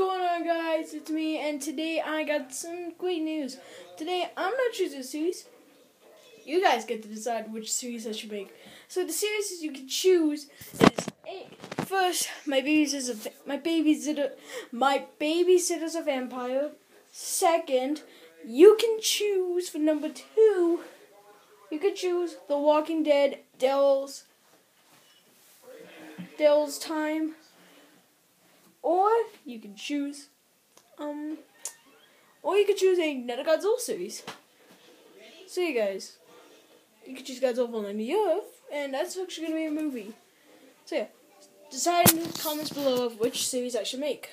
going on, guys? It's me, and today I got some great news. Today I'm not choosing a series. You guys get to decide which series I should make. So the series you can choose is. First, my babysitters a my babysitter, my babysitter's a vampire. Second, you can choose for number two. You can choose The Walking Dead, Daryl's, Daryl's Time. You can choose, um, or you can choose another Godzilla series. So you guys, you can choose Godzilla on the Earth, and that's actually gonna be a movie. So yeah, decide in the comments below of which series I should make.